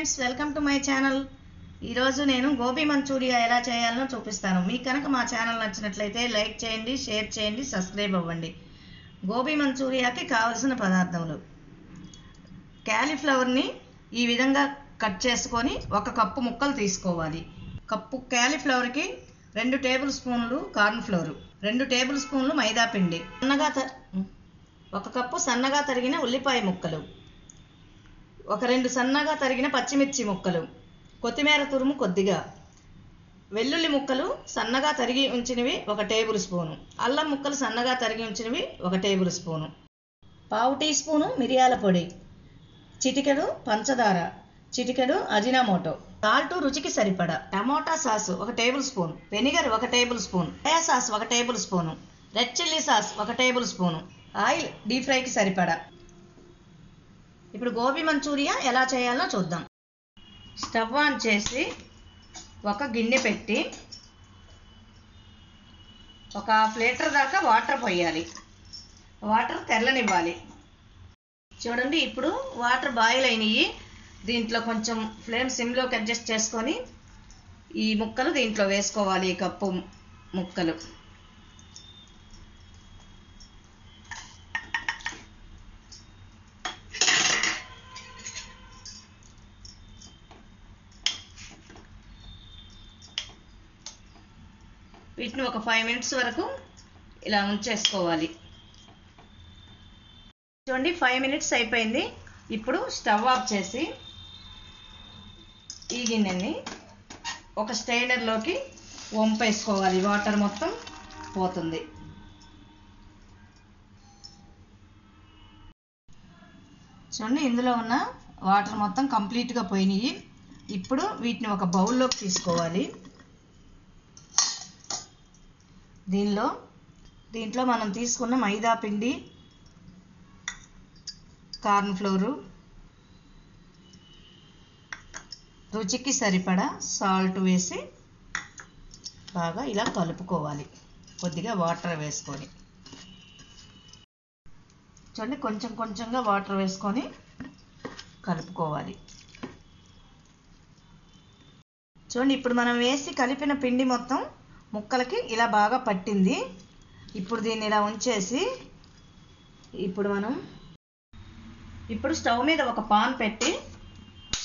Friends welcome to my channel. ఈరోజు నేను gobi Manchuria ఎలా చేయాలనో చూపిస్తాను. మీకు కనుక మా ఛానల్ నచ్చినట్లయితే లైక్ చేయండి షేర్ చేయండి సబ్స్క్రైబ్ అవ్వండి. గోబీ మంచూరియాకి కావలసిన పదార్థములు. క్యాలీఫ్లవర్ని ఈ విధంగా కట్ చేసుకొని ఒక కప్పు ముక్కలు తీసుకోవాలి. కప్పు క్యాలీఫ్లవర్కి రెండు టేబుల్ స్పూన్లు కార్న్ఫ్లోరు రెండు టేబుల్ స్పూన్లు మైదా పిండి. సన్నగా త- ఒక కప్పు సన్నగా తరిగిన ఉల్లిపాయ ముక్కలు. ఒక రెండు సన్నగా తరిగిన పచ్చిమిర్చి ముక్కలు. కొత్తిమీర తురుము కొద్దిగా. వెల్లుల్లి ముక్కలు సన్నగా తరిగి ఉంచినవి ఒక టేబుల్ స్పూను. అల్లం ముక్కలు సన్నగా తరిగి ఉంచినవి ఒక టేబుల్ స్పూను. పావు టీ స్పూను మిరియాల పొడి. చిటికెడు పంచదార. చిటికెడు అజినామోటో. సాల్ట్ రుచికి సరిపడ. టమోటా సాస్ ఒక టేబుల్ స్పూన్. వెనిగర్ ఒక టేబుల్ స్పూన్. సోయా సాస్ ఒక tablespoon. Red chilli sauce ఒక టేబుల్ స్పూను. ఆయిల్ డీప్ ఫ్రైకి సరిపడ. ఇప్పుడు గోబీ మంచూరియా ఎలా చేయాలో చూద్దాం. స్టవ్ ఆన్ చేసి ఒక గిన్నె పెట్టి ఒక హాఫ్ లీటర్ దాకా వాటర్ పోయాలి. వాటర్ తెల్లనివ్వాలి. చూడండి ఇప్పుడు వాటర్ బాయిల్ అయినాయి. దీంట్లో కొంచెం ఫ్లేమ్ సిమ్లోకి అడ్జస్ట్ చేసుకొని ఈ ముక్కలు దీంట్లో వేసుకోవాలి. కప్పు ముక్కలు. వీటిని ఒక ఫైవ్ మినిట్స్ వరకు ఇలా ఉంచేసుకోవాలి. చూడండి ఫైవ్ మినిట్స్ అయిపోయింది. ఇప్పుడు స్టవ్ ఆఫ్ చేసి ఈ గిన్నెని ఒక స్టైనర్లోకి వంపేసుకోవాలి. వాటర్ మొత్తం పోతుంది. చూడండి ఇందులో ఉన్న వాటర్ మొత్తం కంప్లీట్గా పోయినాయి. ఇప్పుడు వీటిని ఒక బౌల్లోకి తీసుకోవాలి. దీనిలో దీంట్లో మనం తీసుకున్న మైదా పిండి కార్న్ ఫ్లోరు రుచికి సరిపడా సాల్ట్ వేసి బాగా ఇలా కలుపుకోవాలి. కొద్దిగా వాటర్ వేసుకొని. చూడండి కొంచెం కొంచెంగా వాటర్ వేసుకొని కలుపుకోవాలి. చూడండి ఇప్పుడు మనం వేసి కలిపిన పిండి మొత్తం ముక్కలకి ఇలా బాగా పట్టింది. ఇప్పుడు దీన్ని ఇలా ఉంచేసి ఇప్పుడు మనం ఇప్పుడు స్టవ్ మీద ఒక పాన్ పెట్టి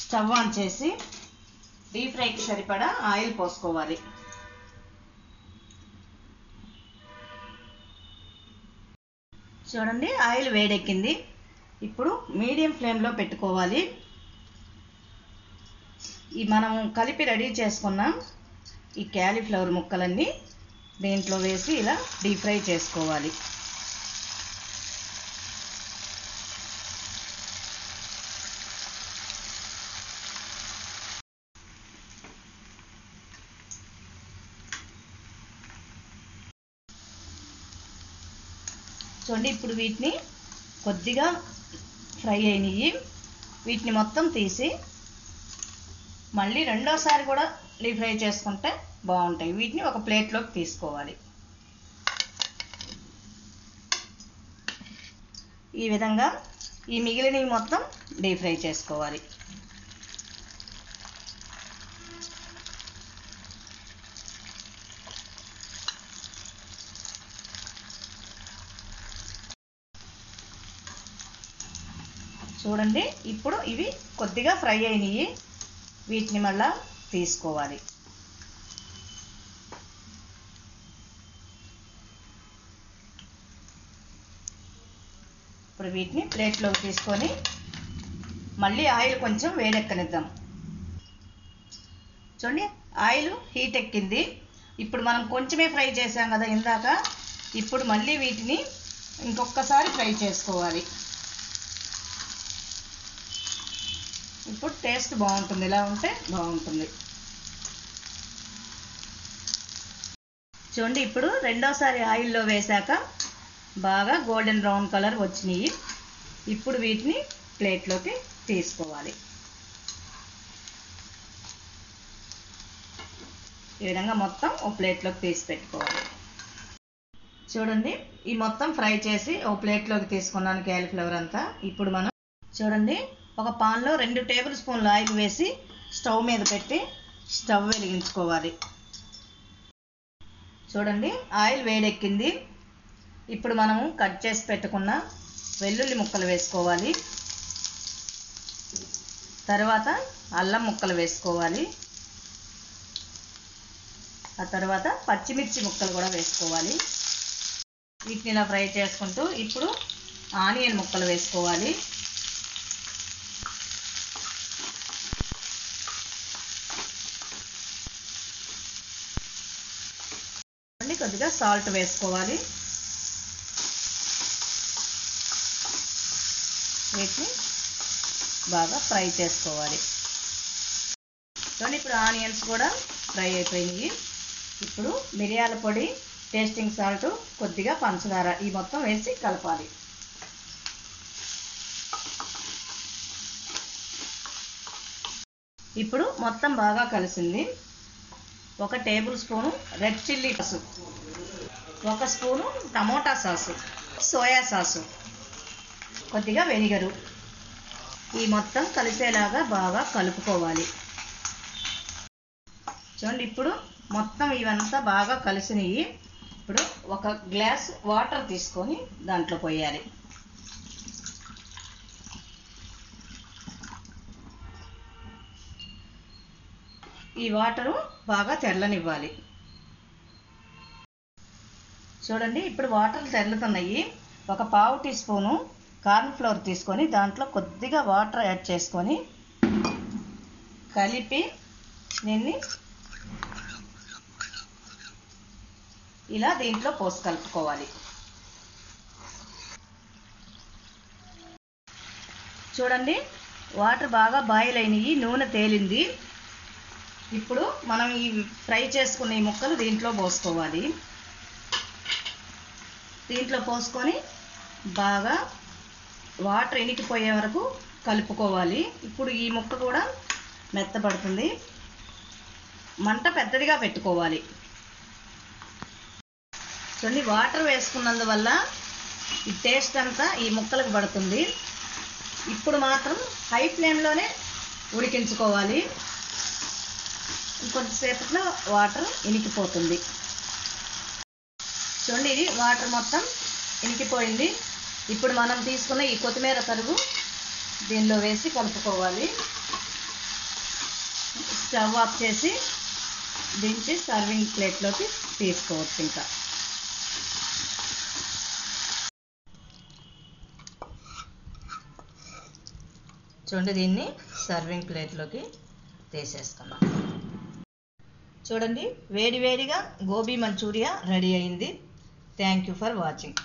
స్టవ్ ఆన్ చేసి డీప్ ఫ్రైకి సరిపడా ఆయిల్ పోసుకోవాలి. చూడండి ఆయిల్ వేడెక్కింది. ఇప్పుడు మీడియం ఫ్లేమ్లో పెట్టుకోవాలి. ఈ మనం కలిపి రెడీ చేసుకున్నాం. ఈ క్యాలీఫ్లవర్ ముక్కలన్నీ దీంట్లో వేసి ఇలా డీప్ ఫ్రై చేసుకోవాలి. చూడండి ఇప్పుడు వీటిని కొద్దిగా ఫ్రై అయినవి వీటిని మొత్తం తీసి మళ్ళీ రెండోసారి కూడా డీప్ ఫ్రై చేసుకుంటే బాగుంటాయి. వీటిని ఒక ప్లేట్లోకి తీసుకోవాలి. ఈ విధంగా ఈ మిగిలినవి మొత్తం డీప్ ఫ్రై చేసుకోవాలి. చూడండి ఇప్పుడు ఇవి కొద్దిగా ఫ్రై అయినవి వీటిని మళ్ళా తీసుకోవాలి. ఇప్పుడు వీటిని ప్లేట్లోకి తీసుకొని మళ్ళీ ఆయిల్ కొంచెం వేడెక్కనిద్దాం. చూడండి ఆయిల్ హీట్ ఎక్కింది. ఇప్పుడు మనం కొంచెమే ఫ్రై చేసాం కదా ఇందాక. ఇప్పుడు మళ్ళీ వీటిని ఇంకొకసారి ఫ్రై చేసుకోవాలి. ఇప్పుడు టేస్ట్ బాగుంటుంది. ఇలా ఉంటే బాగుంటుంది. చూడండి ఇప్పుడు రెండోసారి ఆయిల్లో వేశాక బాగా గోల్డెన్ బ్రౌన్ కలర్ వచ్చినాయి. ఇప్పుడు వీటిని ప్లేట్లోకి తీసుకోవాలి. ఈ విధంగా మొత్తం ఓ ప్లేట్లోకి తీసి పెట్టుకోవాలి. చూడండి ఈ మొత్తం ఫ్రై చేసి ఓ ప్లేట్లోకి తీసుకున్నాను క్యాలీఫ్లవర్ అంతా. ఇప్పుడు మనం చూడండి ఒక పాన్లో రెండు టేబుల్ స్పూన్లు ఆయిల్ వేసి స్టవ్ మీద పెట్టి స్టవ్ వెలిగించుకోవాలి. చూడండి ఆయిల్ వేడెక్కింది. ఇప్పుడు మనము కట్ చేసి పెట్టుకున్న వెల్లుల్లి ముక్కలు వేసుకోవాలి. తర్వాత అల్లం ముక్కలు వేసుకోవాలి. ఆ తర్వాత పచ్చిమిర్చి ముక్కలు కూడా వేసుకోవాలి. వీటిని ఇలా ఫ్రై చేసుకుంటూ ఇప్పుడు ఆనియన్ ముక్కలు వేసుకోవాలి కొద్దిగా సాల్ట్ వేసుకోవాలి. వీటిని బాగా ఫ్రై చేసుకోవాలి. కానీ ఇప్పుడు ఆనియన్స్ కూడా ఫ్రై అయిపోయినాయి. ఇప్పుడు మిరియాల పొడి టేస్టింగ్ సాల్ట్ కొద్దిగా పంచదార ఈ మొత్తం వేసి కలపాలి. ఇప్పుడు మొత్తం బాగా కలిసింది. ఒక tablespoon red chilli sauce ఒక spoon tomato sauce soya sauce కొద్దిగా వెనిగరు. ఈ మొత్తం కలిసేలాగా బాగా కలుపుకోవాలి. చూడండి ఇప్పుడు మొత్తం ఇవంతా బాగా కలిసినవి ఇప్పుడు ఒక గ్లాస్ వాటర్ తీసుకొని దాంట్లో పోయాలి. ఈ వాటరు బాగా తెల్లనివ్వాలి. చూడండి ఇప్పుడు వాటర్ తెల్లుతున్నాయి ఒక పావు టీ స్పూను కార్న్ ఫ్లోర్ తీసుకొని దాంట్లో కొద్దిగా వాటర్ యాడ్ చేసుకొని కలిపి దీన్ని ఇలా దీంట్లో పోసి కలుపుకోవాలి. చూడండి వాటర్ బాగా బాయిల్ అయినాయి నూనె తేలింది. ఇప్పుడు మనం ఈ ఫ్రై చేసుకున్న ఈ ముక్కలు దీంట్లో పోసుకోవాలి. దీంట్లో పోసుకొని బాగా వాటర్ ఎనికిపోయే వరకు కలుపుకోవాలి. ఇప్పుడు ఈ ముక్క కూడా మెత్తపడుతుంది. మంట పెద్దదిగా పెట్టుకోవాలి. చూడండి వాటర్ వేసుకున్నందువల్ల ఈ టేస్ట్ అంతా ఈ ముక్కలకు పడుతుంది. ఇప్పుడు మాత్రం హై ఫ్లేమ్లోనే ఉడికించుకోవాలి. ఇంకొంచెంసేపట్లో వాటర్ ఇనికిపోతుంది. చూడండి ఇది వాటర్ మొత్తం ఇనికిపోయింది. ఇప్పుడు మనం తీసుకున్న ఈ కొత్తిమీర తరుగు దీనిలో వేసి కలుపుకోవాలి. స్టవ్ ఆఫ్ చేసి దించి సర్వింగ్ ప్లేట్లోకి తీసుకోవచ్చు ఇంకా. చూడండి దీన్ని సర్వింగ్ ప్లేట్లోకి తీసేసుకున్నాం. చూడండి వేడి వేడిగా గోబీ మంచూరియా రెడీ అయింది. Thank you for watching